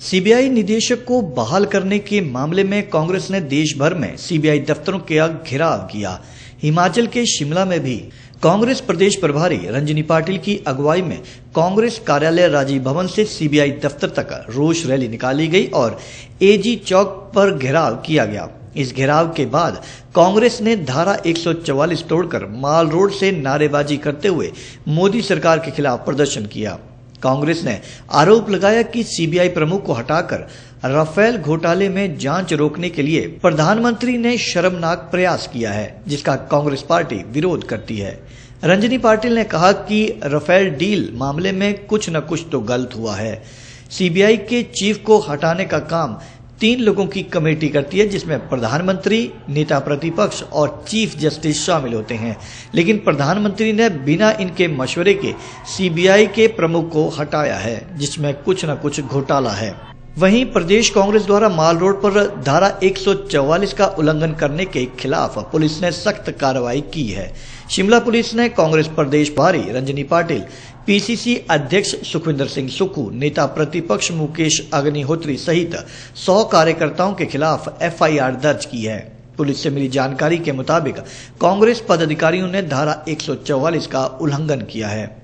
CBI निदेशक को बहाल करने के मामले में कांग्रेस ने देश भर में सीबीआई दफ्तरों का घेराव किया। हिमाचल के शिमला में भी कांग्रेस प्रदेश प्रभारी रंजनी पाटिल की अगुवाई में कांग्रेस कार्यालय राजीव भवन से सीबीआई दफ्तर तक रोष रैली निकाली गई और एजी चौक पर घेराव किया गया। इस घेराव के बाद कांग्रेस ने धारा 144 तोड़कर माल रोड से नारेबाजी करते हुए मोदी सरकार के खिलाफ प्रदर्शन किया। कांग्रेस ने आरोप लगाया कि सीबीआई प्रमुख को हटाकर राफेल घोटाले में जाँच रोकने के लिए प्रधानमंत्री ने शर्मनाक प्रयास किया है, जिसका कांग्रेस पार्टी विरोध करती है। रंजनी पाटिल ने कहा कि राफेल डील मामले में कुछ न कुछ तो गलत हुआ है। सीबीआई के चीफ को हटाने का काम तीन लोगों की कमेटी करती है, जिसमें प्रधानमंत्री, नेता प्रतिपक्ष और चीफ जस्टिस शामिल होते हैं। लेकिन प्रधानमंत्री ने बिना इनके मशवरे के सीबीआई के प्रमुख को हटाया है, जिसमें कुछ न कुछ घोटाला है। वहीं प्रदेश कांग्रेस द्वारा माल रोड पर धारा 144 का उल्लंघन करने के खिलाफ पुलिस ने सख्त कार्रवाई की है। शिमला पुलिस ने कांग्रेस प्रदेश प्रभारी रंजनी पाटिल, पीसीसी अध्यक्ष सुखविंदर सिंह सुक्खू नेता प्रतिपक्ष मुकेश अग्निहोत्री सहित 100 कार्यकर्ताओं के खिलाफ एफआईआर दर्ज की है। पुलिस से मिली जानकारी के मुताबिक कांग्रेस पदाधिकारियों ने धारा 144 का उल्लंघन किया है।